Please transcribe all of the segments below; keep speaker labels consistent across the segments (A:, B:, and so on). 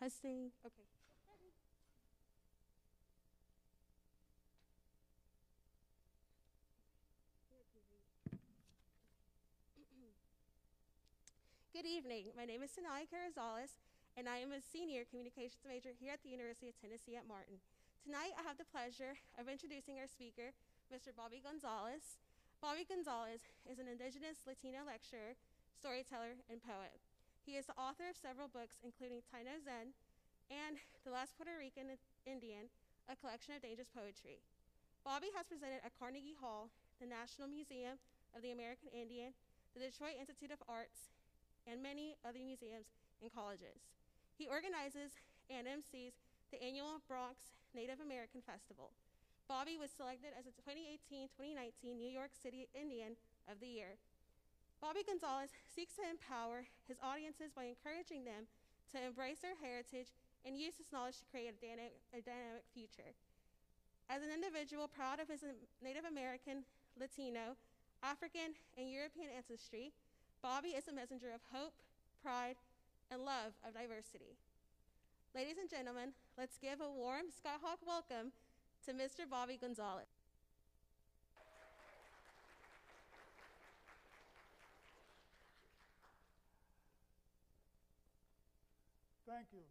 A: Testing. Okay. Good evening. My name is Sanaya Carrizales, and I am a senior communications major here at the University of Tennessee at Martin. Tonight, I have the pleasure of introducing our speaker, Mr. Bobby Gonzalez. Bobby Gonzalez is an indigenous Latino lecturer, storyteller, and poet. He is the author of several books, including Taino Zen and The Last Puerto Rican Indian, a collection of dangerous poetry. Bobby has presented at Carnegie Hall, the National Museum of the American Indian, the Detroit Institute of Arts, and many other museums and colleges. He organizes and MCs the annual Bronx Native American Festival. Bobby was selected as the 2018-2019 New York City Indian of the Year. Bobby Gonzalez seeks to empower his audiences by encouraging them to embrace their heritage and use this knowledge to create a dynamic, a dynamic future. As an individual proud of his Native American, Latino, African, and European ancestry, Bobby is a messenger of hope, pride, and love of diversity. Ladies and gentlemen, let's give a warm Skyhawk welcome to Mr. Bobby Gonzalez.
B: Thank you.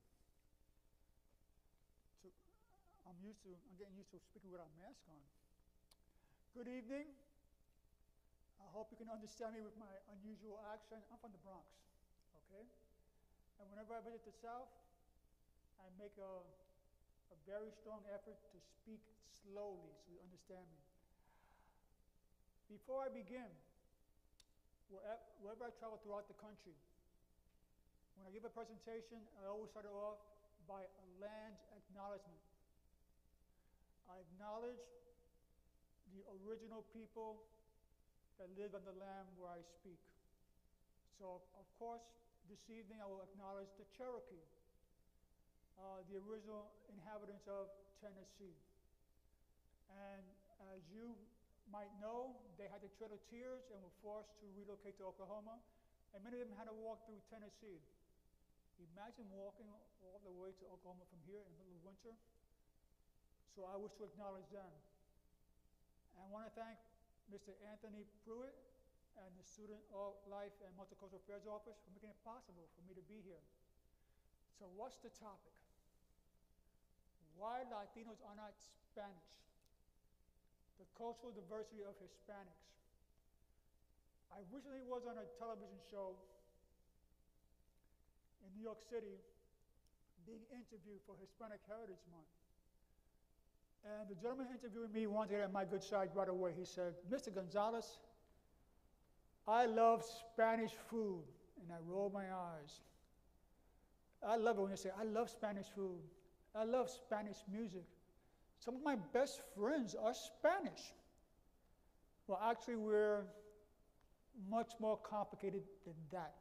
B: So I'm used to, I'm getting used to speaking without a mask on. Good evening. I hope you can understand me with my unusual accent. I'm from the Bronx, okay? And whenever I visit the South, I make a, a very strong effort to speak slowly so you understand me. Before I begin, wherever I travel throughout the country, when I give a presentation, I always start it off by a land acknowledgement. I acknowledge the original people that live on the land where I speak. So, of course, this evening I will acknowledge the Cherokee, uh, the original inhabitants of Tennessee. And as you might know, they had the Trail of Tears and were forced to relocate to Oklahoma, and many of them had to walk through Tennessee. Imagine walking all the way to Oklahoma from here in the middle of winter. So I wish to acknowledge them. I want to thank Mr. Anthony Pruitt and the Student Life and Multicultural Affairs Office for making it possible for me to be here. So, what's the topic? Why Latinos are not Spanish? The cultural diversity of Hispanics. I recently was on a television show in New York City being interviewed for Hispanic Heritage Month. And the gentleman interviewing me wanted on my good side right away. He said, Mr. Gonzalez, I love Spanish food. And I rolled my eyes. I love it when you say, I love Spanish food. I love Spanish music. Some of my best friends are Spanish. Well, actually, we're much more complicated than that.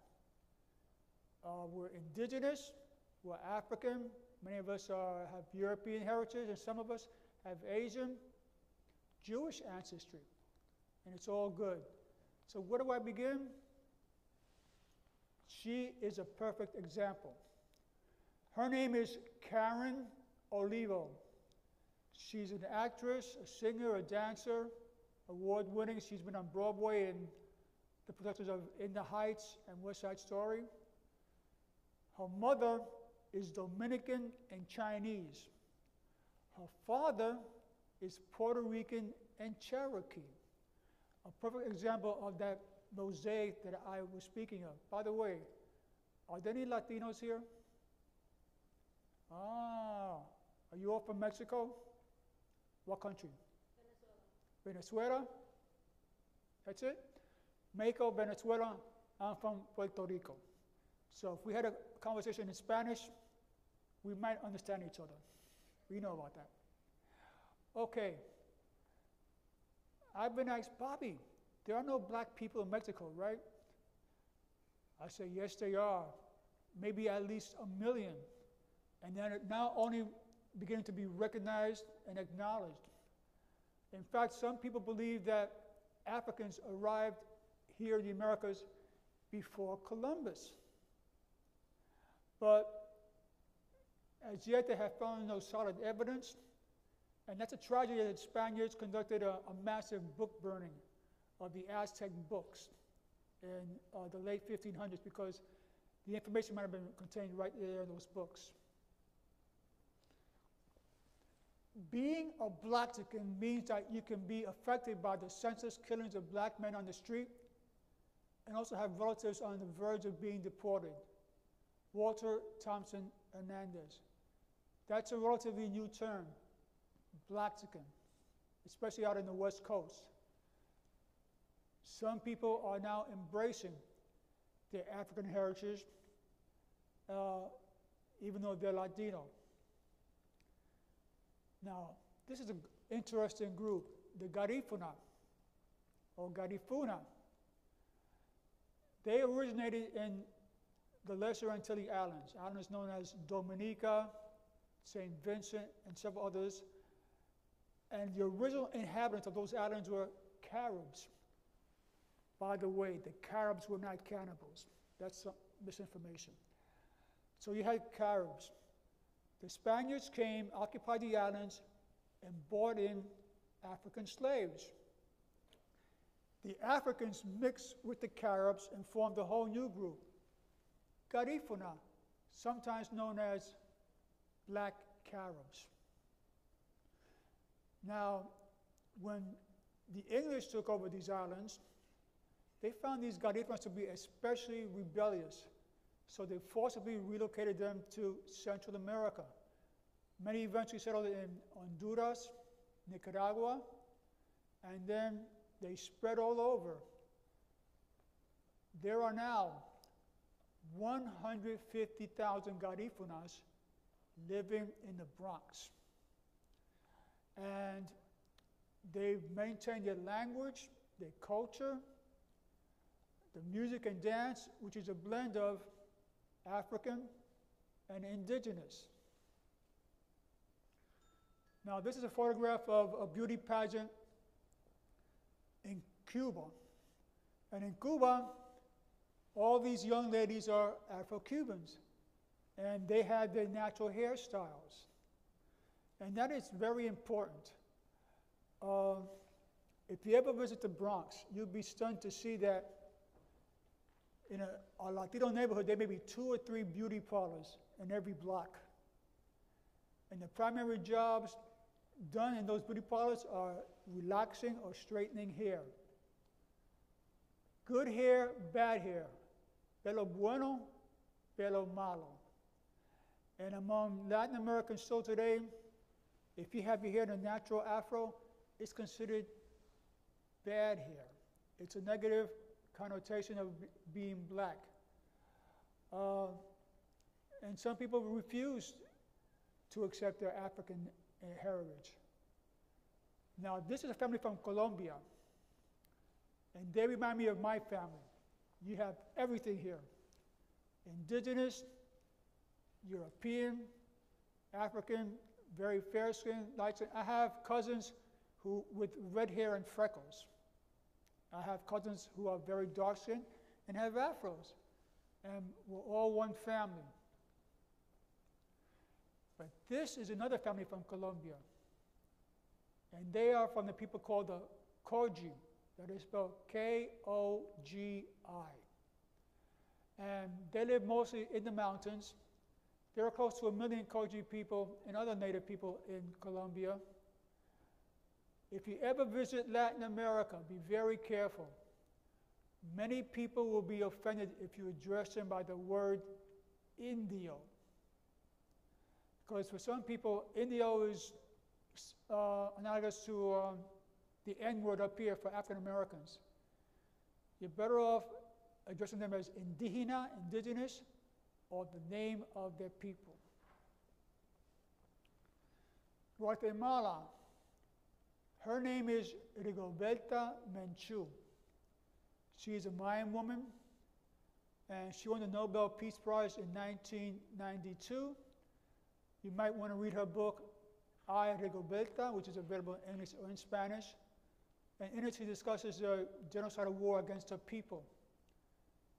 B: Uh, we're indigenous, we're African, many of us are, have European heritage, and some of us have Asian, Jewish ancestry, and it's all good. So, where do I begin? She is a perfect example. Her name is Karen Olivo. She's an actress, a singer, a dancer, award winning. She's been on Broadway in the productions of In the Heights and West Side Story. Her mother is Dominican and Chinese. Her father is Puerto Rican and Cherokee. A perfect example of that mosaic that I was speaking of. By the way, are there any Latinos here? Ah, are you all from Mexico? What country? Venezuela. Venezuela? That's it? Mexico, Venezuela, I'm from Puerto Rico. So if we had a conversation in Spanish, we might understand each other. We know about that. Okay. I've been asked, Bobby, there are no black people in Mexico, right? I say, yes, there are. Maybe at least a million. And then it now only beginning to be recognized and acknowledged. In fact, some people believe that Africans arrived here in the Americas before Columbus. But as yet they have found no solid evidence, and that's a tragedy that the Spaniards conducted a, a massive book burning of the Aztec books in uh, the late 1500s because the information might have been contained right there in those books. Being a black Blaxican means that you can be affected by the senseless killings of black men on the street and also have relatives on the verge of being deported. Walter Thompson Hernandez. That's a relatively new term, Blaxican, especially out in the West Coast. Some people are now embracing their African heritage, uh, even though they're Latino. Now, this is an interesting group, the Garifuna, or Garifuna. They originated in the Lesser Antilles Islands, islands known as Dominica, St. Vincent, and several others. And the original inhabitants of those islands were Caribs. By the way, the Caribs were not cannibals. That's some misinformation. So you had Caribs. The Spaniards came, occupied the islands, and brought in African slaves. The Africans mixed with the Caribs and formed a whole new group, Garifuna, sometimes known as Black Caribs. Now, when the English took over these islands, they found these Garifunas to be especially rebellious, so they forcibly relocated them to Central America. Many eventually settled in Honduras, Nicaragua, and then they spread all over. There are now 150,000 Garifunas living in the Bronx. And they maintain their language, their culture, the music and dance, which is a blend of African and indigenous. Now, this is a photograph of a beauty pageant in Cuba. And in Cuba, all these young ladies are Afro Cubans, and they have their natural hairstyles. And that is very important. Uh, if you ever visit the Bronx, you'll be stunned to see that in a, a Latino neighborhood, there may be two or three beauty parlors in every block. And the primary jobs done in those beauty parlors are relaxing or straightening hair. Good hair, bad hair. Pelo bueno, pelo malo. And among Latin Americans still today, if you have your hair in a natural afro, it's considered bad hair. It's a negative connotation of being black. Uh, and some people refuse to accept their African heritage. Now, this is a family from Colombia, and they remind me of my family. You have everything here indigenous, European, African, very fair skin, light skin. I have cousins who with red hair and freckles. I have cousins who are very dark skinned and have afros. And we're all one family. But this is another family from Colombia. And they are from the people called the Kogi. That is spelled K O G I. And they live mostly in the mountains. There are close to a million Kogi people and other native people in Colombia. If you ever visit Latin America, be very careful. Many people will be offended if you address them by the word Indio. Because for some people, Indio is uh, analogous to um, the N word up here for African Americans. You're better off addressing them as indigena, indigenous, or the name of their people. Guatemala, her name is Rigoberta Menchu. She is a Mayan woman, and she won the Nobel Peace Prize in 1992. You might want to read her book, I, Rigoberta, which is available in English or in Spanish. And in it, she discusses the genocidal war against her people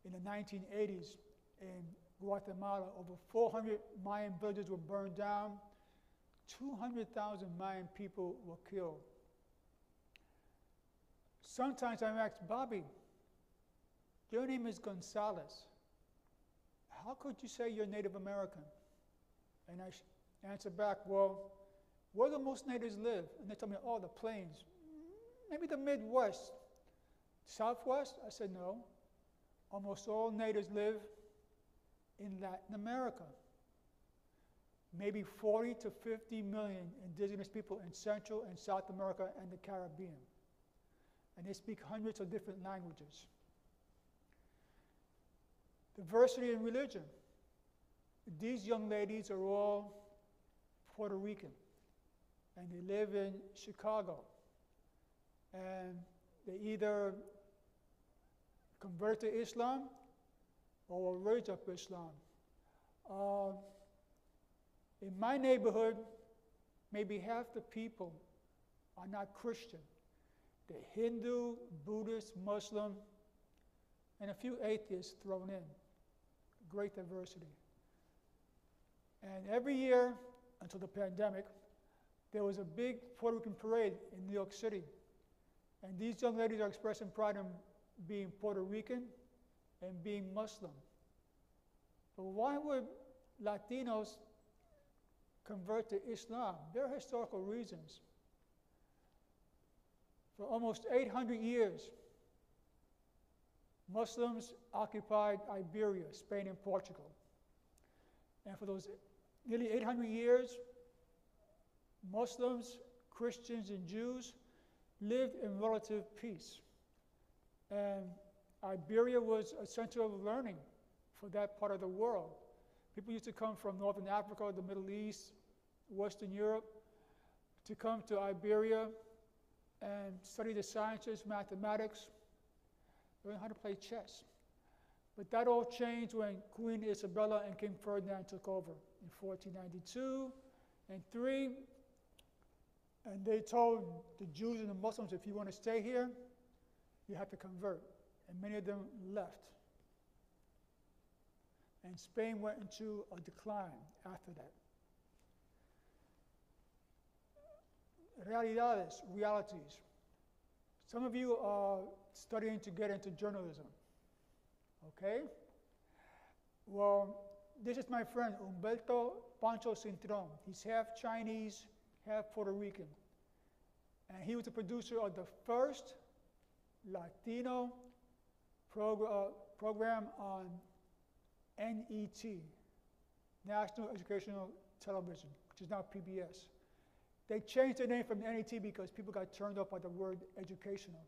B: in the 1980s in Guatemala. Over 400 Mayan villages were burned down. 200,000 Mayan people were killed. Sometimes I'm asked, Bobby, your name is Gonzalez. How could you say you're Native American? And I answer back, well, where do most natives live? And they tell me, oh, the plains. Maybe the Midwest. Southwest? I said, no. Almost all natives live in Latin America. Maybe 40 to 50 million indigenous people in Central and South America and the Caribbean. And they speak hundreds of different languages. Diversity in religion. These young ladies are all Puerto Rican and they live in Chicago. And they either convert to Islam or raise up Islam. Uh, in my neighborhood, maybe half the people are not Christian. They're Hindu, Buddhist, Muslim, and a few atheists thrown in. Great diversity. And every year, until the pandemic, there was a big Puerto Rican parade in New York City. And these young ladies are expressing pride in being Puerto Rican and being Muslim. But why would Latinos convert to Islam? There are historical reasons. For almost 800 years, Muslims occupied Iberia, Spain, and Portugal. And for those nearly 800 years, Muslims, Christians, and Jews lived in relative peace. And Iberia was a center of learning for that part of the world. People used to come from Northern Africa, the Middle East, Western Europe, to come to Iberia and study the sciences, mathematics, learn how to play chess. But that all changed when Queen Isabella and King Ferdinand took over in 1492 and 3. And they told the Jews and the Muslims, if you want to stay here, you have to convert. And many of them left. And Spain went into a decline after that. Realidades, realities. Some of you are studying to get into journalism. Okay? Well, this is my friend Humberto Pancho Cintron. He's half Chinese, half Puerto Rican. And he was the producer of the first Latino prog- uh, program on NET, National Educational Television, which is now PBS. They changed the name from NET because people got turned off by the word educational.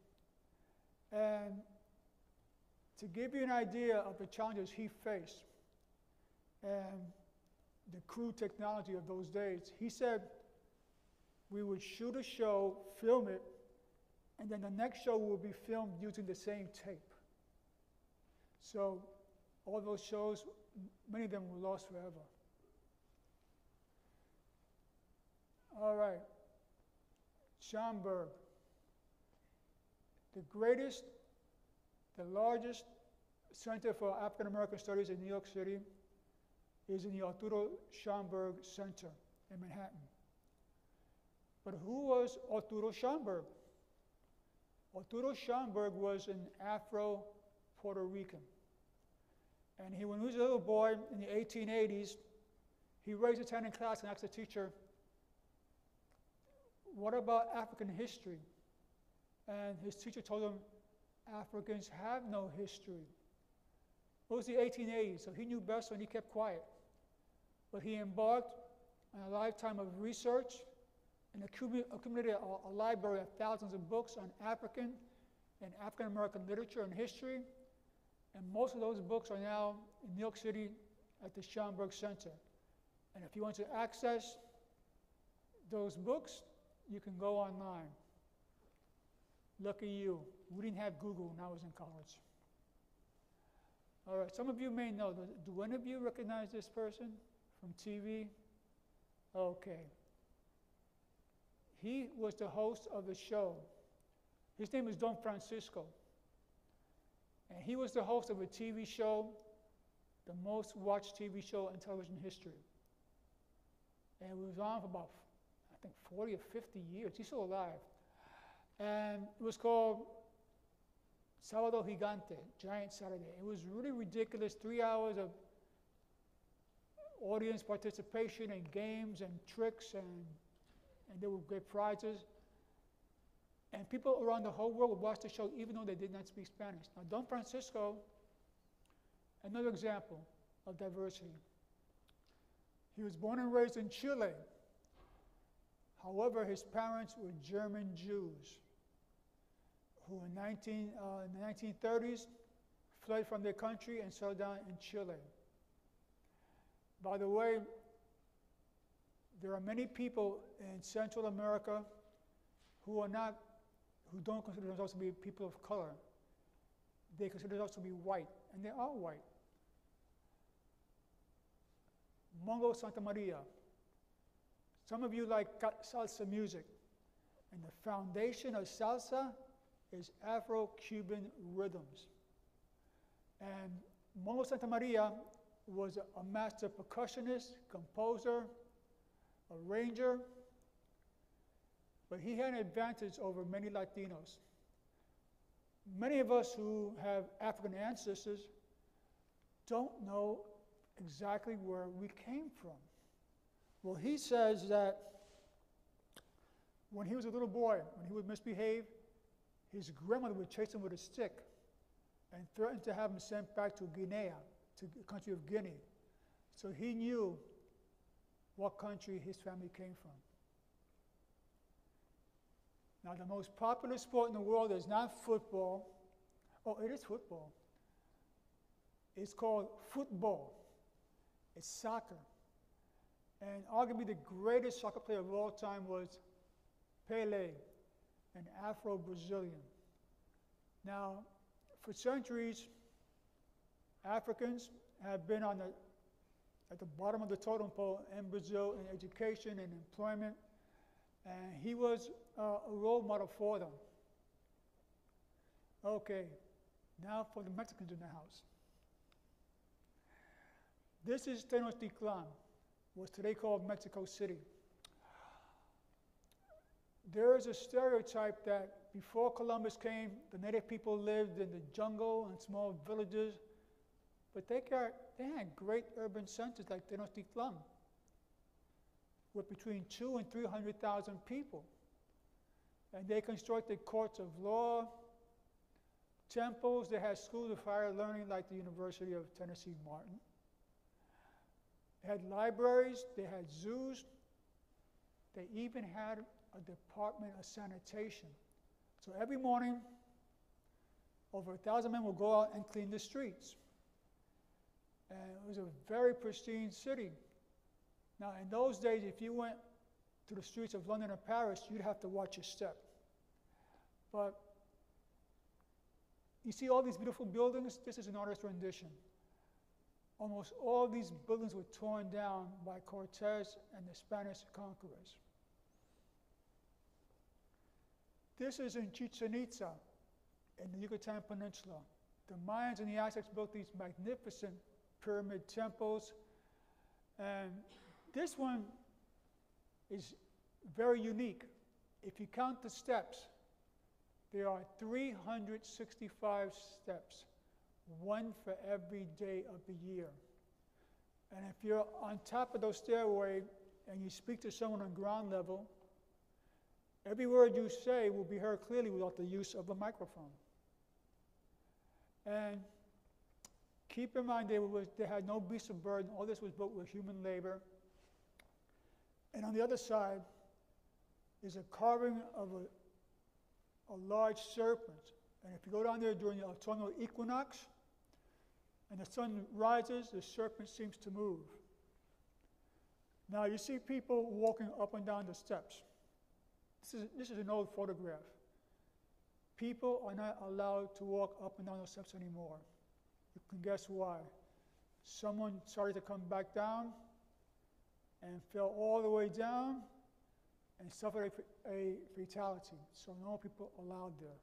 B: And to give you an idea of the challenges he faced and the crude technology of those days, he said we would shoot a show, film it, and then the next show will be filmed using the same tape. So all those shows, many of them were lost forever. All right. Schomburg. The greatest, the largest center for African American studies in New York City is in the Arturo Schomburg Center in Manhattan. But who was Arturo Schomburg? Arturo Schomburg was an Afro Puerto Rican. And he, when he was a little boy in the 1880s, he raised his hand in class and asked the teacher, What about African history? And his teacher told him, Africans have no history. It was the 1880s, so he knew best and he kept quiet. But he embarked on a lifetime of research and accumulated a, a library of thousands of books on African and African American literature and history. And most of those books are now in New York City at the Schomburg Center. And if you want to access those books, you can go online. Lucky you. We didn't have Google when I was in college. All right, some of you may know. Do any of you recognize this person from TV? Okay. He was the host of the show. His name is Don Francisco. And he was the host of a TV show the most watched TV show in television history. And it was on for about, I think, 40 or 50 years. He's still alive. And it was called Sábado Gigante, Giant Saturday. It was really ridiculous, three hours of audience participation and games and tricks, and, and there were great prizes. And people around the whole world would watch the show even though they did not speak Spanish. Now, Don Francisco, another example of diversity. He was born and raised in Chile. However, his parents were German Jews who in, 19, uh, in the 1930s fled from their country and settled down in Chile. By the way, there are many people in Central America who are not, who don't consider themselves to be people of color. They consider themselves to be white, and they are white. Mongo Santa Maria. Some of you like salsa music, and the foundation of salsa is Afro Cuban rhythms. And Mongo Santa Maria was a master percussionist, composer, arranger, but he had an advantage over many Latinos. Many of us who have African ancestors don't know exactly where we came from. Well, he says that when he was a little boy, when he would misbehave, his grandmother would chase him with a stick and threaten to have him sent back to Guinea, to the country of Guinea. So he knew what country his family came from. Now, the most popular sport in the world is not football. Oh, it is football. It's called football. It's soccer. And arguably the greatest soccer player of all time was Pele an Afro Brazilian. Now, for centuries, Africans have been on the, at the bottom of the totem pole in Brazil in education and employment, and he was uh, a role model for them. Okay, now for the Mexicans in the house. This is Tenochtitlan, what's today called Mexico City there is a stereotype that before Columbus came, the native people lived in the jungle and small villages, but they, got, they had great urban centers like Tenochtitlan with between two and 300,000 people. And they constructed courts of law, temples, they had schools of higher learning like the University of Tennessee Martin. They had libraries, they had zoos, they even had a department of sanitation. So every morning, over a thousand men will go out and clean the streets. And it was a very pristine city. Now, in those days, if you went to the streets of London or Paris, you'd have to watch your step. But you see all these beautiful buildings? This is an artist's rendition. Almost all these buildings were torn down by Cortez and the Spanish conquerors. This is in Chichen Itza in the Yucatan Peninsula. The Mayans and the Aztecs built these magnificent pyramid temples. And this one is very unique. If you count the steps, there are 365 steps, one for every day of the year. And if you're on top of those stairway and you speak to someone on ground level, Every word you say will be heard clearly without the use of a microphone. And keep in mind, they, were, they had no beasts of burden. All this was built with human labor. And on the other side is a carving of a, a large serpent. And if you go down there during the autumnal equinox and the sun rises, the serpent seems to move. Now you see people walking up and down the steps. This is, this is an old photograph. People are not allowed to walk up and down the steps anymore. You can guess why. Someone started to come back down and fell all the way down and suffered a, a fatality. So no people allowed there.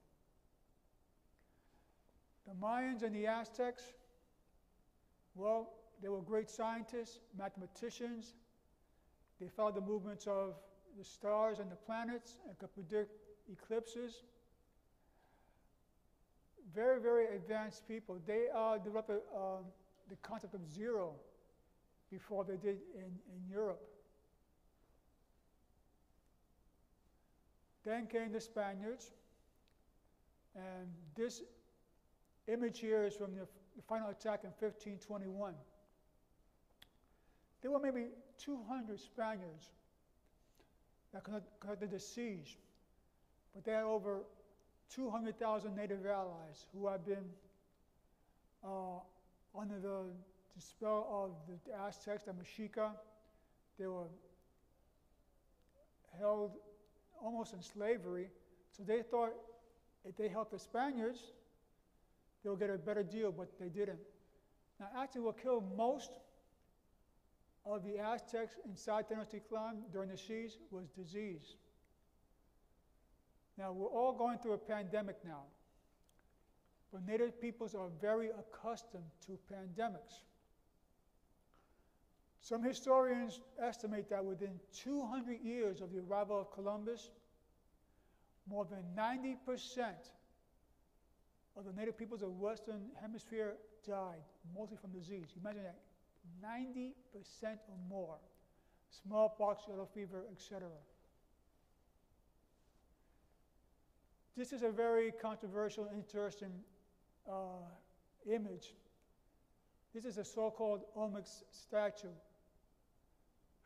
B: The Mayans and the Aztecs Well, they were great scientists, mathematicians. They followed the movements of the stars and the planets and could predict eclipses. Very, very advanced people. They uh, developed uh, the concept of zero before they did in, in Europe. Then came the Spaniards, and this image here is from the, the final attack in 1521. There were maybe 200 Spaniards that conducted the siege, but they had over 200,000 native allies who had been uh, under the, spell of the Aztecs, the Mexica. They were held almost in slavery, so they thought if they helped the Spaniards, they'll get a better deal, but they didn't. Now, actually, what killed most of the Aztecs inside Tenochtitlan during the siege was disease. Now, we're all going through a pandemic now, but native peoples are very accustomed to pandemics. Some historians estimate that within 200 years of the arrival of Columbus, more than 90% of the native peoples of the Western Hemisphere died, mostly from disease. Imagine that 90% or more smallpox, yellow fever, etc. This is a very controversial, interesting uh, image. This is a so called Olmec statue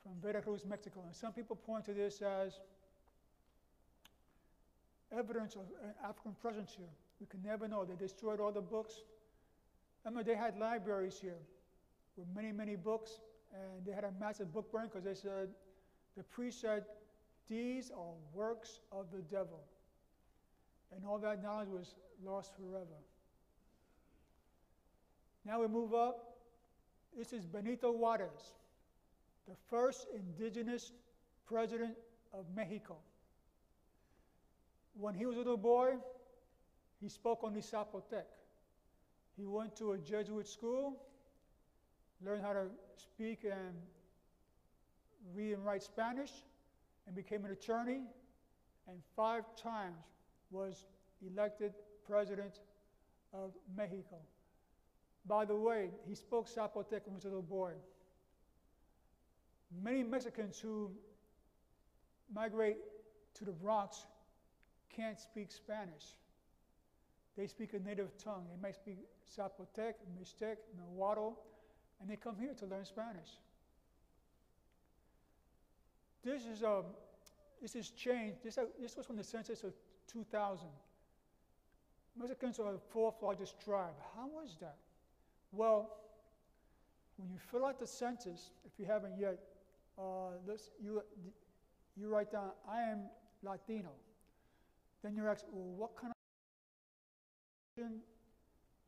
B: from Veracruz, Mexico. And some people point to this as evidence of an African presence here. We can never know. They destroyed all the books. I mean, they had libraries here with many, many books, and they had a massive book burn because they said, the priest said, these are works of the devil. And all that knowledge was lost forever. Now we move up. This is Benito Juarez, the first indigenous president of Mexico. When he was a little boy, he spoke only Zapotec. He went to a Jesuit school learned how to speak and read and write Spanish, and became an attorney, and five times was elected president of Mexico. By the way, he spoke Zapotec when he was a little boy. Many Mexicans who migrate to the Bronx can't speak Spanish. They speak a native tongue. They might speak Zapotec, Mixtec, Nahuatl, and they come here to learn Spanish. This is um, this is changed. This, uh, this was from the census of 2000. Mexicans are the fourth largest tribe. How was that? Well, when you fill out the census, if you haven't yet, uh, this, you, you write down, I am Latino. Then you're asked, well, what kind of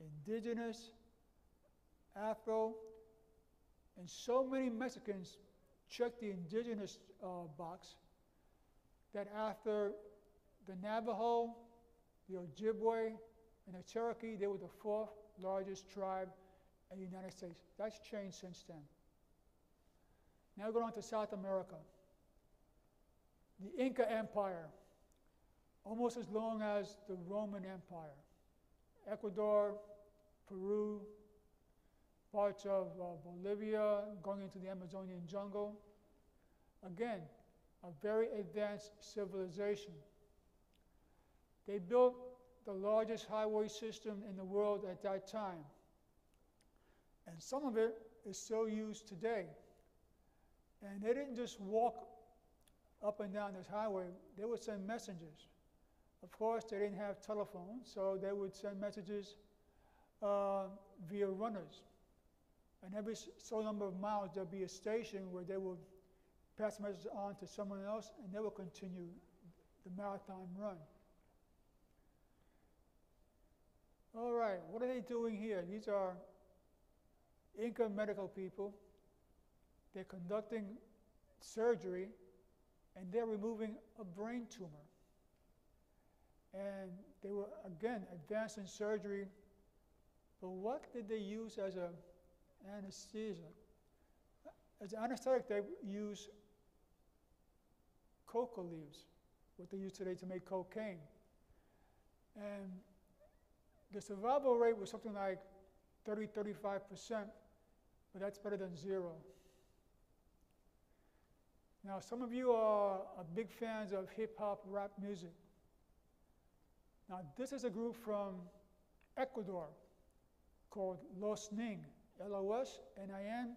B: indigenous, Afro, and so many Mexicans checked the indigenous uh, box that after the Navajo, the Ojibwe, and the Cherokee, they were the fourth largest tribe in the United States. That's changed since then. Now go on to South America. The Inca Empire, almost as long as the Roman Empire. Ecuador, Peru, parts of uh, Bolivia, going into the Amazonian jungle. Again, a very advanced civilization. They built the largest highway system in the world at that time. And some of it is still used today. And they didn't just walk up and down this highway, they would send messengers. Of course, they didn't have telephones, so they would send messages uh, via runners. And every so number of miles, there'd be a station where they would pass the on to someone else, and they would continue the marathon run. All right, what are they doing here? These are Inca medical people. They're conducting surgery, and they're removing a brain tumor. And they were, again, advanced in surgery. But what did they use as a anesthesia. As anesthetic, they use coca leaves, what they use today to make cocaine. And the survival rate was something like 30, 35%, but that's better than zero. Now, some of you are, are big fans of hip hop rap music. Now, this is a group from Ecuador called Los Nin, L O S N I N.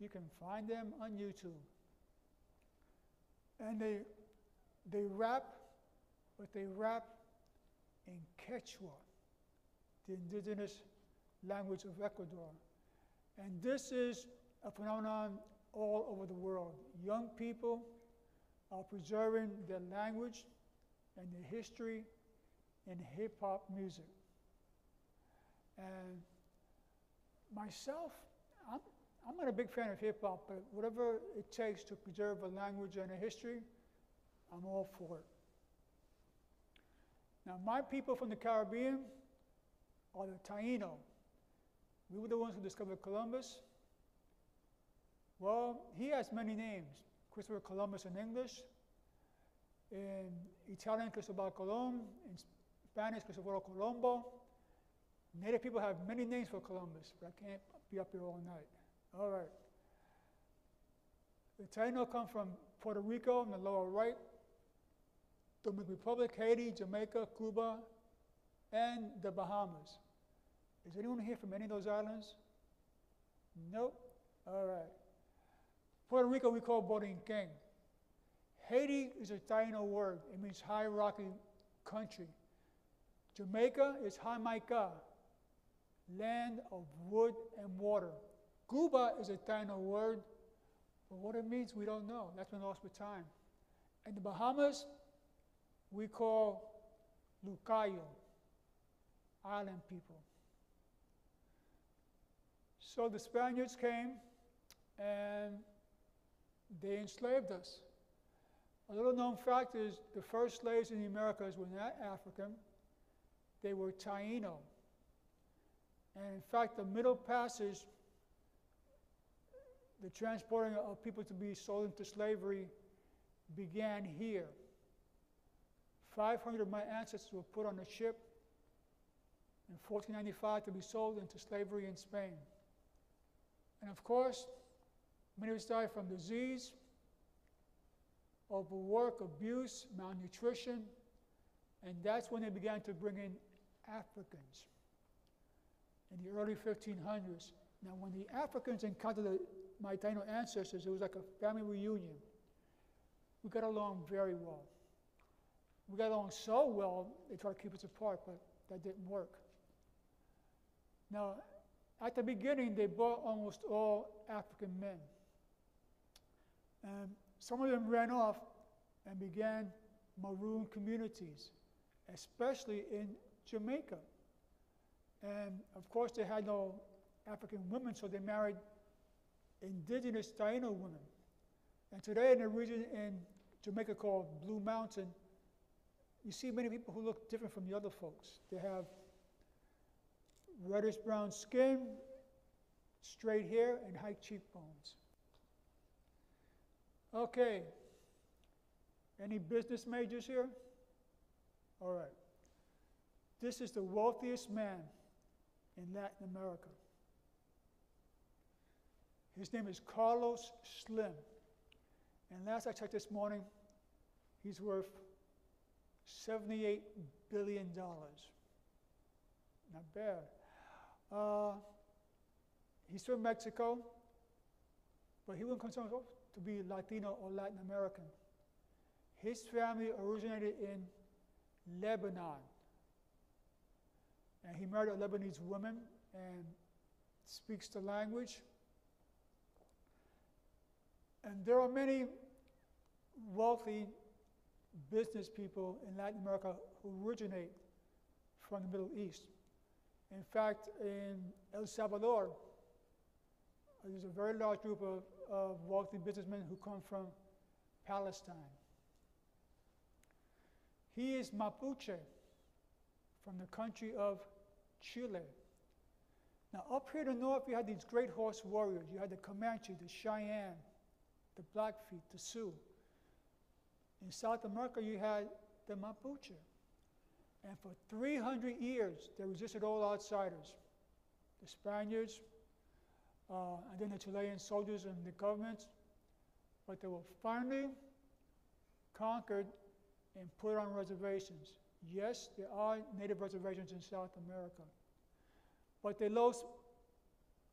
B: You can find them on YouTube. And they, they rap, but they rap in Quechua, the indigenous language of Ecuador. And this is a phenomenon all over the world. Young people are preserving their language and their history in hip hop music. And myself, I'm, I'm not a big fan of hip hop, but whatever it takes to preserve a language and a history, I'm all for it. Now, my people from the Caribbean are the Taino. We were the ones who discovered Columbus. Well, he has many names Christopher Columbus in English, in Italian, Cristobal Colon, in Spanish, Cristobal Colombo. Native people have many names for Columbus, but I can't be up here all night. All right. The Taino come from Puerto Rico in the lower right, Dominican Republic, Haiti, Jamaica, Cuba, and the Bahamas. Is anyone here from any of those islands? Nope. All right. Puerto Rico we call Borinquen. Haiti is a Taino word. It means high rocky country. Jamaica is Xaymaca, land of wood and water. Cuba is a Taino word, but what it means we don't know. That's been lost with time. And the Bahamas we call Lucayo, island people. So the Spaniards came and they enslaved us. A little known fact is the first slaves in the Americas were not African, they were Taino. And in fact, the Middle Passage, the transporting of people to be sold into slavery began here. 500 of my ancestors were put on a ship in 1495 to be sold into slavery in Spain. And of course, many of us died from disease, overwork, abuse, malnutrition, and that's when they began to bring in Africans in the early 1500s. Now, when the Africans encountered the, my Taino ancestors, it was like a family reunion. We got along very well. We got along so well, they tried to keep us apart, but that didn't work. Now, at the beginning, they brought almost all African men. And some of them ran off and began maroon communities, especially in Jamaica. And of course, they had no African women, so they married indigenous Taino women. And today, in a region in Jamaica called Blue Mountain, you see many people who look different from the other folks. They have reddish brown skin, straight hair, and high cheekbones. Okay. Any business majors here? All right. This is the wealthiest man in Latin America. His name is Carlos Slim. And last I checked this morning, he's worth $78 billion. Not bad. Uh, he's from Mexico, but he wouldn't consider himself to be Latino or Latin American. His family originated in Lebanon. And he married a Lebanese woman and speaks the language. And there are many wealthy business people in Latin America who originate from the Middle East. In fact, in El Salvador, there's a very large group of, of wealthy businessmen who come from Palestine. He is Mapuche from the country of Chile. Now, up here in the north, you had these great horse warriors. You had the Comanche, the Cheyenne, the Blackfeet, the Sioux. In South America, you had the Mapuche. And for 300 years, they resisted all outsiders the Spaniards, uh, and then the Chilean soldiers and the government. But they were finally conquered and put on reservations. Yes, there are native reservations in South America, but they lost,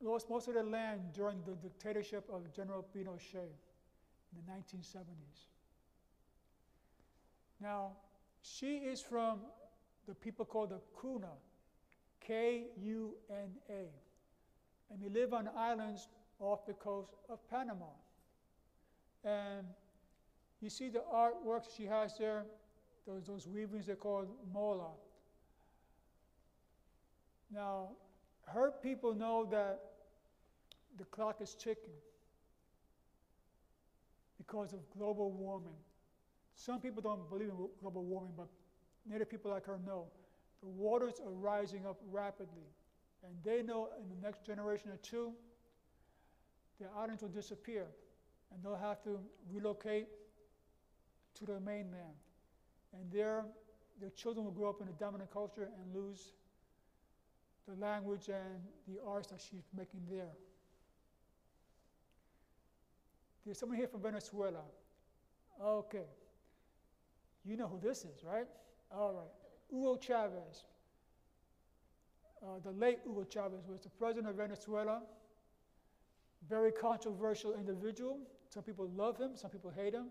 B: lost most of their land during the dictatorship of General Pinochet in the 1970s. Now, she is from the people called the Kuna, K U N A, and they live on islands off the coast of Panama. And you see the artworks she has there, those, those weavings they call mola. Now, her people know that the clock is ticking because of global warming. Some people don't believe in global warming, but Native people like her know. The waters are rising up rapidly, and they know in the next generation or two, the islands will disappear, and they'll have to relocate to the mainland. And there, their children will grow up in a dominant culture and lose the language and the arts that she's making there. There's someone here from Venezuela. Okay. You know who this is, right? All right. Hugo Chavez. Uh, the late Hugo Chavez was the president of Venezuela. Very controversial individual. Some people love him, some people hate him.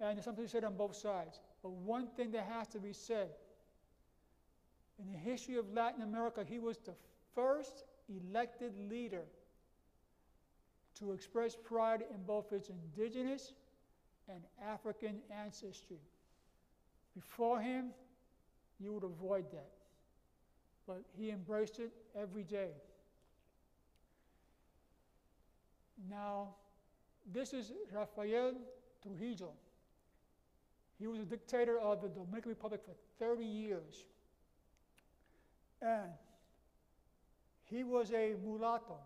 B: And there's something said on both sides. But one thing that has to be said in the history of Latin America, he was the first elected leader to express pride in both its indigenous and African ancestry. Before him, you would avoid that. But he embraced it every day. Now, this is Rafael Trujillo. He was a dictator of the Dominican Republic for 30 years. And he was a mulatto.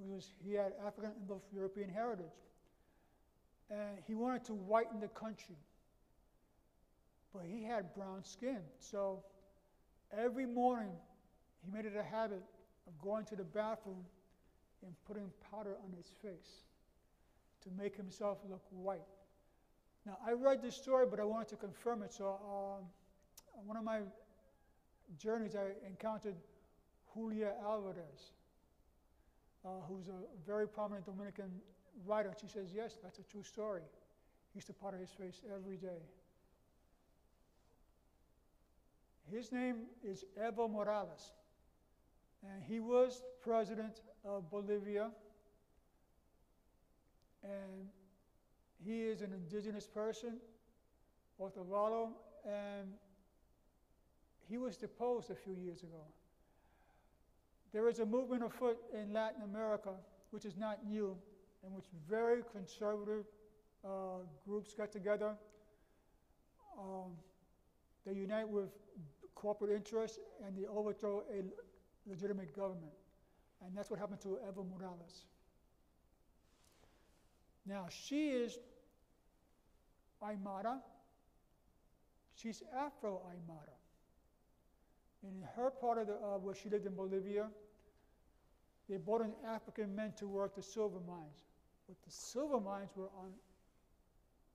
B: He, was, he had African and European heritage. And he wanted to whiten the country. But he had brown skin. So every morning, he made it a habit of going to the bathroom and putting powder on his face to make himself look white. Now, I read this story, but I wanted to confirm it. So, um, on one of my journeys, I encountered Julia Alvarez, uh, who's a very prominent Dominican writer. She says, Yes, that's a true story. He used to powder his face every day. His name is Evo Morales, and he was president of Bolivia. And he is an indigenous person, Otavalo, and he was deposed a few years ago. There is a movement afoot in Latin America, which is not new, in which very conservative uh, groups get together. Um, they unite with corporate interests and they overthrow a legitimate government. And that's what happened to Evo Morales. Now, she is Aymara. She's Afro Aymara. In her part of the, uh, where she lived in Bolivia, they brought in African men to work the silver mines. But the silver mines were on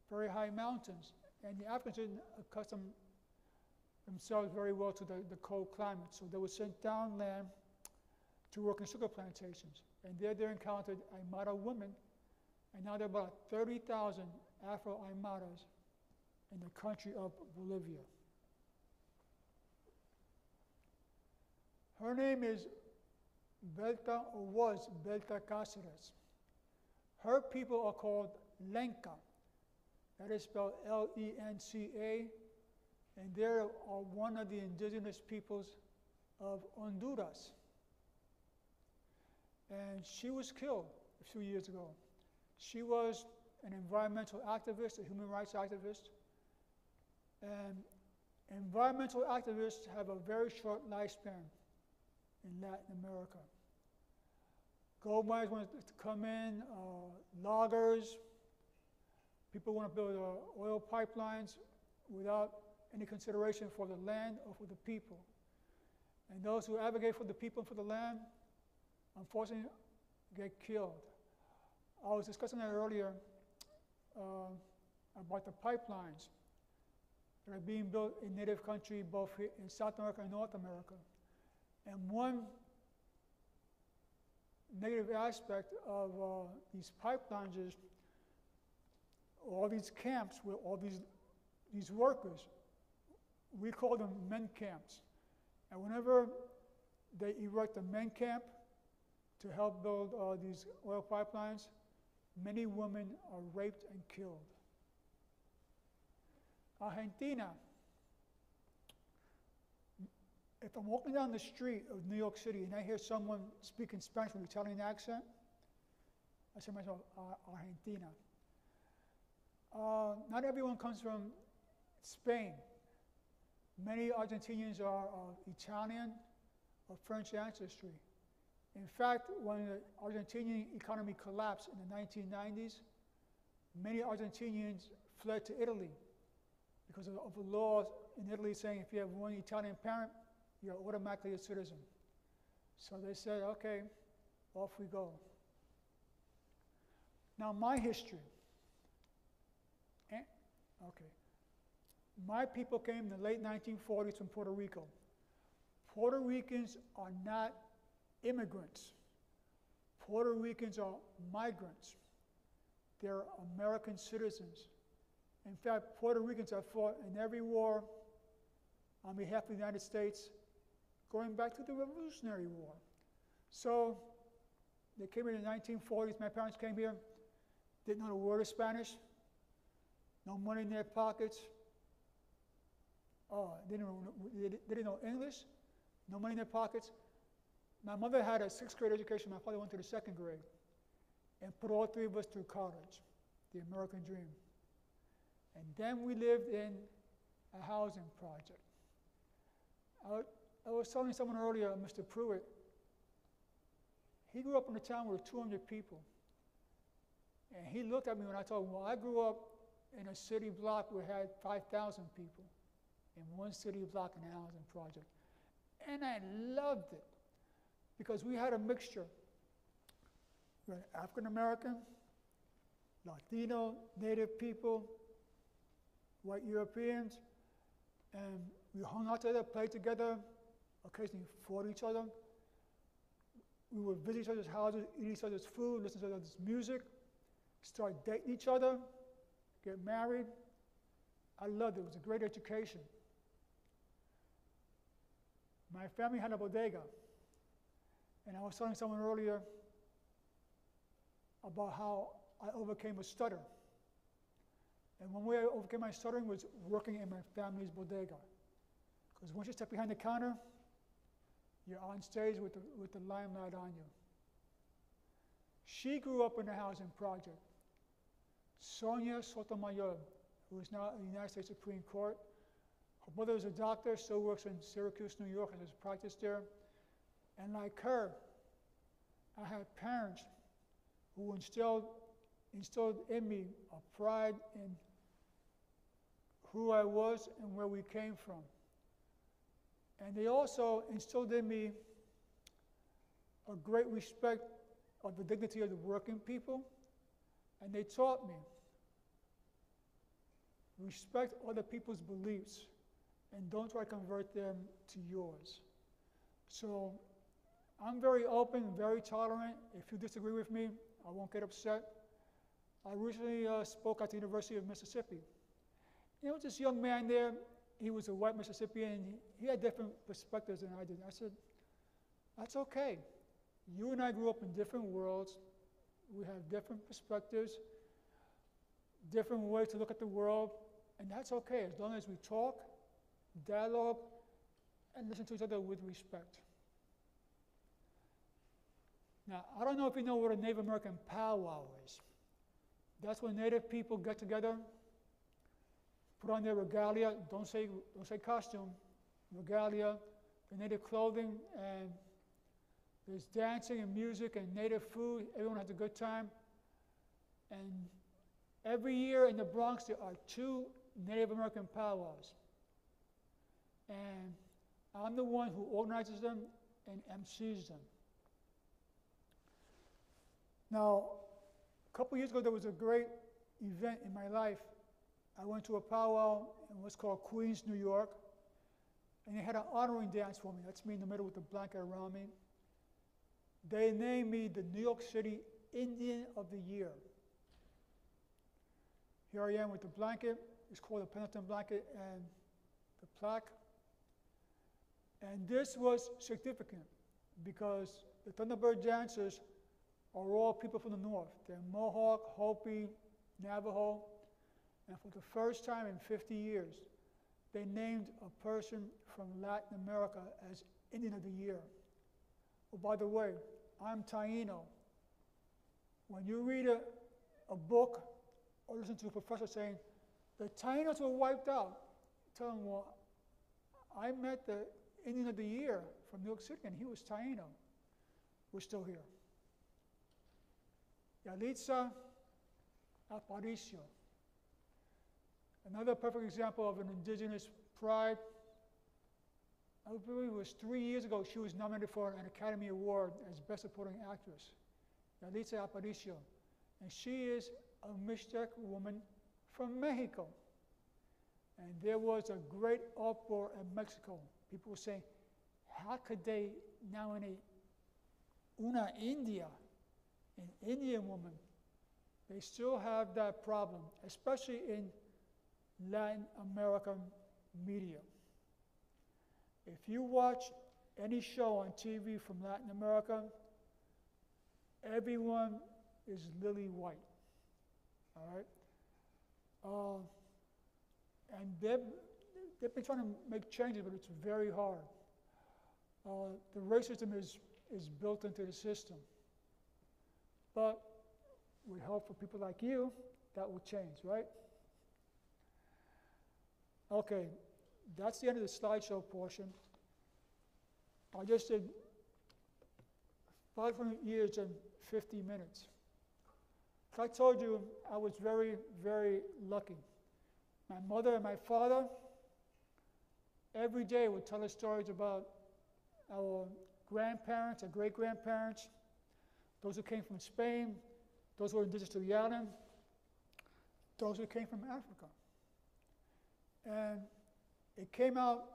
B: very high mountains, and the Africans didn't accustom themselves very well to the, the cold climate. So they were sent down there to work in sugar plantations. And there they encountered Aymara women, and now there are about 30,000 Afro Aymaras in the country of Bolivia. Her name is Berta, or was Berta Cáceres. Her people are called Lenca. That is spelled L E N C A, and they are one of the indigenous peoples of Honduras. And she was killed a few years ago. She was an environmental activist, a human rights activist. And environmental activists have a very short lifespan in Latin America. Gold miners want to come in, uh, loggers, people want to build uh, oil pipelines without any consideration for the land or for the people. And those who advocate for the people and for the land, unfortunately, get killed. I was discussing that earlier uh, about the pipelines that are being built in native country, both in South America and North America. And one negative aspect of uh, these pipelines is all these camps with all these, these workers. We call them men camps. And whenever they erect a men camp to help build uh, these oil pipelines, many women are raped and killed. Argentina. If I'm walking down the street of New York City and I hear someone speaking Spanish with an Italian accent, I say to myself, Argentina. Uh, not everyone comes from Spain. Many Argentinians are of Italian or French ancestry. In fact, when the Argentinian economy collapsed in the 1990s, many Argentinians fled to Italy because of, the laws in Italy saying if you have one Italian parent, you're automatically a citizen. So they said, okay, off we go. Now, my history. Eh, okay. My people came in the late 1940s from Puerto Rico. Puerto Ricans are not immigrants. Puerto Ricans are migrants. They're American citizens. In fact, Puerto Ricans have fought in every war on behalf of the United States, going back to the Revolutionary War. So they came here in the 1940s. My parents came here, didn't know a word of Spanish, no money in their pockets. Oh, they didn't, know, they didn't know English, no money in their pockets. My mother had a sixth grade education. My father went to the second grade and put all three of us through college, the American dream. And then we lived in a housing project. I, I was telling someone earlier, Mr. Pruitt, he grew up in a town with 200 people. And he looked at me when I told him, Well, I grew up in a city block where had 5,000 people in one city block in a housing project. And I loved it because we had a mixture. We had African American, Latino, Native people, white Europeans, and we hung out together, played together, occasionally fought each other. We would visit each other's houses, eat each other's food, listen to each other's music, start dating each other, get married. I loved it. It was a great education. My family had a bodega, and I was telling someone earlier about how I overcame a stutter. And one way I overcame my stuttering was working in my family's bodega. Because once you step behind the counter, you're on stage with the, with the limelight on you. She grew up in a housing project. Sonia Sotomayor, who is now in the United States Supreme Court. Her mother is a doctor, still works in Syracuse, New York, and has practiced there. And like her, I had parents who instilled, instilled in me a pride in who I was and where we came from. And they also instilled in me a great respect of the dignity of the working people. And they taught me respect other people's beliefs and don't try to convert them to yours. So I'm very open, very tolerant. If you disagree with me, I won't get upset. I recently uh, spoke at the University of Mississippi. There was this young man there. He was a white Mississippian. He had different perspectives than I did. I said, That's okay. You and I grew up in different worlds. We have different perspectives, different ways to look at the world, and that's okay as long as we talk, dialogue, and listen to each other with respect. Now, I don't know if you know what a Native American powwow is. That's when Native people get together, put on their regalia, don't say, don't say costume, regalia, the Native clothing, and There's dancing and music and native food. Everyone has a good time. And every year in the Bronx, there are two Native American powwows. And I'm the one who organizes them and MCs them. Now, a couple years ago, there was a great event in my life. I went to a powwow in what's called Queens, New York, and they had an honoring dance for me. That's me in the middle with the blanket around me. They named me the New York City Indian of the Year. Here I am with the blanket. It's called a Pendleton blanket and the plaque. And this was significant because the Thunderbird dancers are all people from the north. They're Mohawk, Hopi, Navajo. And for the first time in 50 years, they named a person from Latin America as Indian of the Year. Oh, by the way, I'm Taino. When you read a, a book or listen to a professor saying, the Tainos were wiped out, tell them, well, I met the Indian of the Year from New York City, and he was Taino. We're still here. Yalitza Aparicio. Another perfect example of an indigenous pride. I believe it was three years ago she was nominated for an Academy Award as Best Supporting Actress. Yalitza Aparicio. And she is a Mixtec woman from Mexico. And there was a great uproar in Mexico. People were saying, how could they nominate una India, an Indian woman? They still have that problem, especially in Latin American media. If you watch any show on TV from Latin America, everyone is lily white. All right? Uh, and they've been trying to make changes, but it's very hard. Uh, the racism is, is built into the system. But with help from people like you, that will change, right? Okay, that's the end of the slideshow portion. I just did 500 years and 50 minutes. I told you I was very, very lucky. My mother and my father every day would tell us stories about our grandparents, our great grandparents, those who came from Spain, those who were indigenous to the island, those who came from Africa. And it came out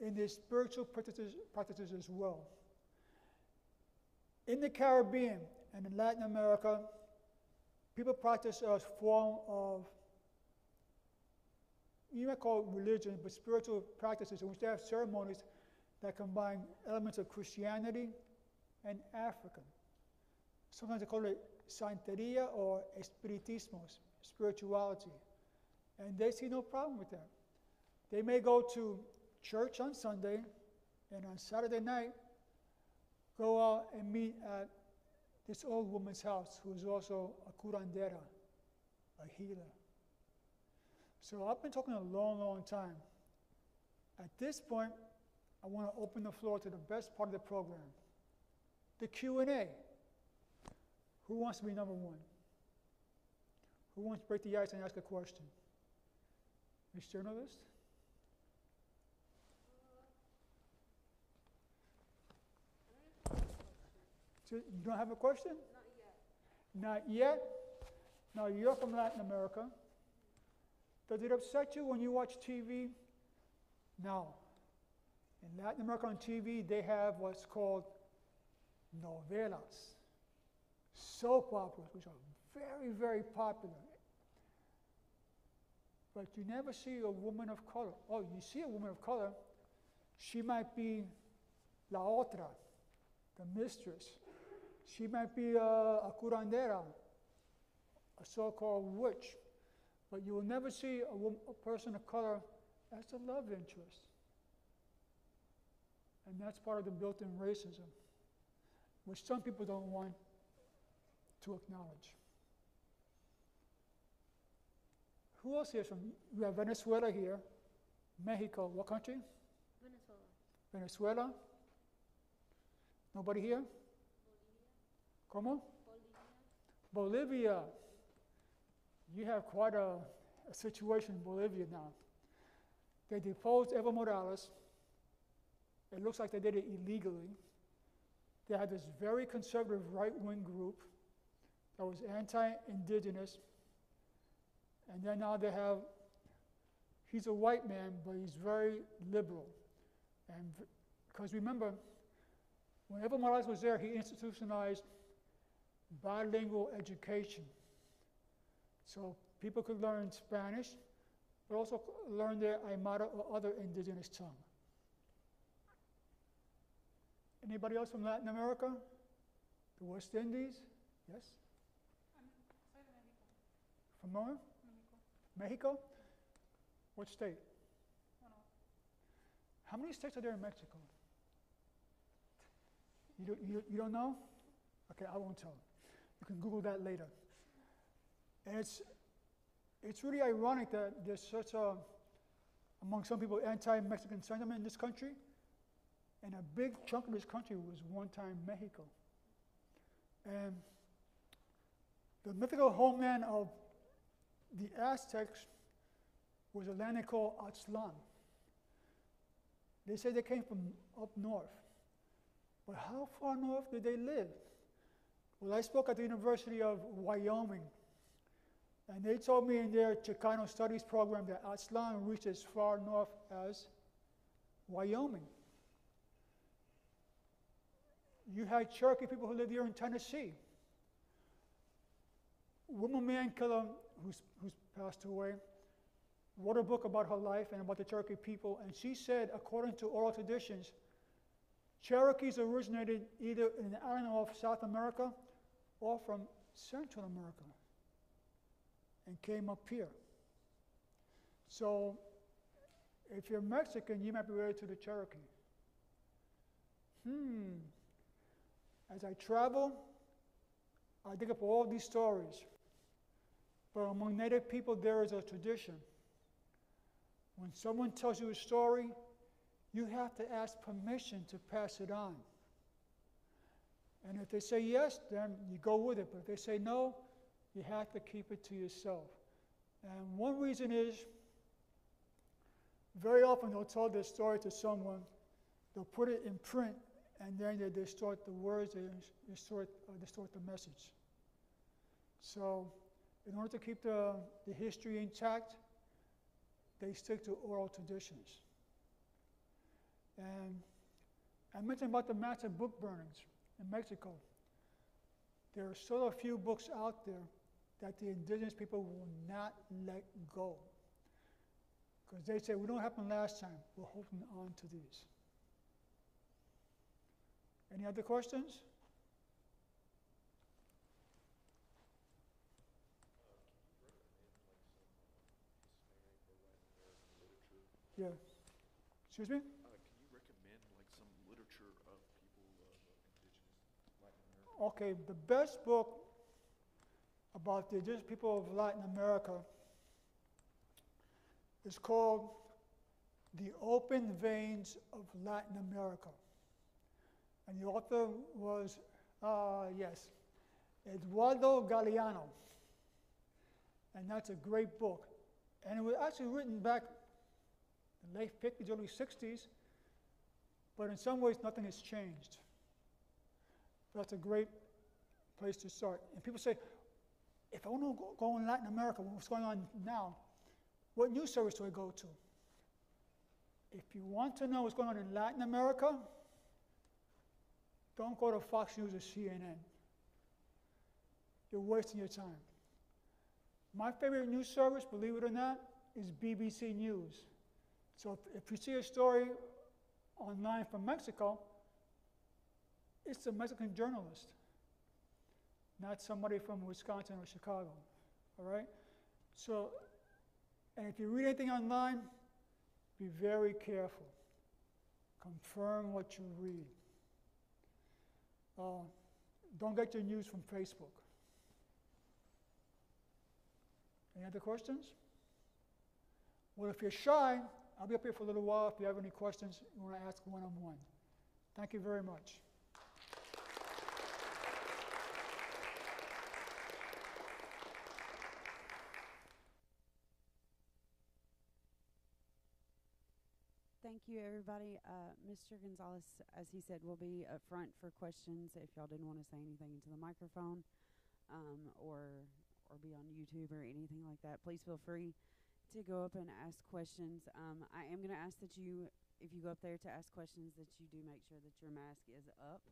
B: in their spiritual practices, practices as well. In the Caribbean and in Latin America, people practice a form of, you might call it religion, but spiritual practices in which they have ceremonies that combine elements of Christianity and African. Sometimes they call it Santeria or Espiritismo, spirituality. And they see no problem with that. They may go to church on Sunday and on Saturday night go out and meet at this old woman's house who is also a curandera, a healer. So I've been talking a long, long time. At this point, I want to open the floor to the best part of the program, the Q&A. Who wants to be number one? Who wants to break the ice and ask a question? Ms. Journalist? So you don't have a question? Not yet. Not yet? Now you're from Latin America. Does it upset you when you watch TV? No. In Latin America on TV, they have what's called novelas, soap operas, which are very, very popular. But you never see a woman of color. Oh, you see a woman of color, she might be la otra, the mistress. She might be a, a curandera, a so called witch. But you will never see a, woman, a person of color as a love interest. And that's part of the built in racism, which some people don't want to acknowledge. Who else here is from? We have Venezuela here, Mexico. What country?
A: Venezuela.
B: Venezuela. Nobody here? Como? Bolivia. You have quite a, a situation in Bolivia now. They deposed Evo Morales. It looks like they did it illegally. They had this very conservative right wing group that was anti indigenous. And then now they have, he's a white man, but he's very liberal. And because remember, when Evo Morales was there, he institutionalized bilingual education. So people could learn Spanish, but also learn their Aymara or other indigenous tongue. Anybody else from Latin America? The West Indies? Yes? From where? Mexico? What state? How many states are there in Mexico? You don't, you, you don't know? Okay, I won't tell. You can Google that later. And it's, it's really ironic that there's such a, among some people, anti Mexican sentiment in this country. And a big chunk of this country was one time Mexico. And the mythical homeland of the Aztecs was a land called Aztlan. They say they came from up north. But how far north did they live? Well, I spoke at the University of Wyoming, and they told me in their Chicano Studies program that Aztlan reached as far north as Wyoming. You had Cherokee people who lived here in Tennessee. Wilma Mankiller, who's, who's passed away, wrote a book about her life and about the Cherokee people, and she said, according to oral traditions, Cherokees originated either in the island of South America or from Central America and came up here. So, if you're Mexican, you might be related to the Cherokee. Hmm. As I travel, I dig up all these stories. But among Native people, there is a tradition. When someone tells you a story, you have to ask permission to pass it on. And if they say yes, then you go with it. But if they say no, you have to keep it to yourself. And one reason is very often they'll tell their story to someone, they'll put it in print, and then they distort the words, they distort, uh, distort the message. So, in order to keep the, the history intact, they stick to oral traditions. And I mentioned about the massive book burnings in Mexico. There are still a few books out there that the indigenous people will not let go. Because they say, we don't happen last time, we're holding on to these. Any other questions? Yeah. Excuse me?
C: Uh, can you recommend like some literature of people of indigenous Latin America?
B: Okay, the best book about the indigenous people of Latin America is called The Open Veins of Latin America. And the author was, uh, yes, Eduardo Galeano. And that's a great book. And it was actually written back in the late 50s, early 60s, but in some ways nothing has changed. That's a great place to start. And people say, if I want to go, in Latin America, what's going on now, what news service do I go to? If you want to know what's going on in Latin America, don't go to Fox News or CNN. You're wasting your time. My favorite news service, believe it or not, is BBC News. So if, if you see a story online from Mexico, it's a Mexican journalist, not somebody from Wisconsin or Chicago. All right? So, and if you read anything online, be very careful. Confirm what you read. Uh, don't get your news from Facebook. Any other questions? Well, if you're shy, I'll be up here for a little while. If you have any questions, you want to ask one on one. Thank you very much.
D: Thank you, everybody. Uh, Mr. Gonzalez, as he said, will be up front for questions if y'all didn't want to say anything into the microphone, um, or, or be on YouTube or anything like that. Please feel free to go up and ask questions. Um, I am gonna ask that you, if you go up there to ask questions, that you do make sure that your mask is up,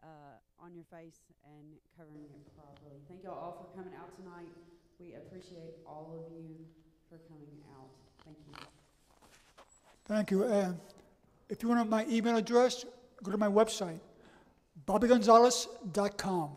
D: uh, on your face and covering it properly. Thank y'all all for coming out tonight. We appreciate all of you for coming out. Thank you.
B: Thank you. Uh, if you want my email address, go to my website, bobbygonzalez.com.